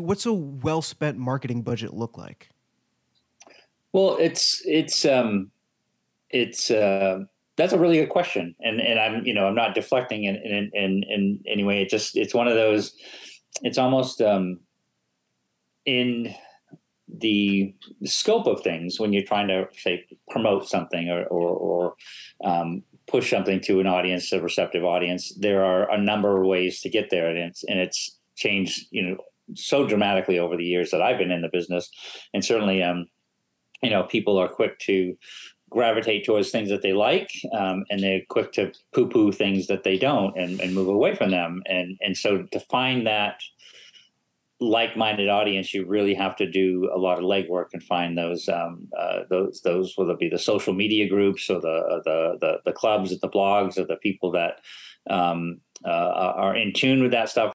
What's a well spent marketing budget look like? Well, it's it's um, it's uh, that's a really good question, and and I'm you know I'm not deflecting in in in, in any way. It just it's one of those. It's almost um, in the scope of things when you're trying to say promote something or or, or um, push something to an audience, a receptive audience. There are a number of ways to get there, and it's and it's changed you know so dramatically over the years that I've been in the business, and certainly um you know people are quick to gravitate towards things that they like um, and they're quick to poo-poo things that they don't and, and move away from them. And and so to find that like-minded audience you really have to do a lot of legwork and find those um, uh, those those whether it be the social media groups or the the the, the clubs at the blogs or the people that um, uh, are in tune with that stuff